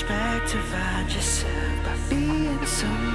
expect to find yourself by being someone.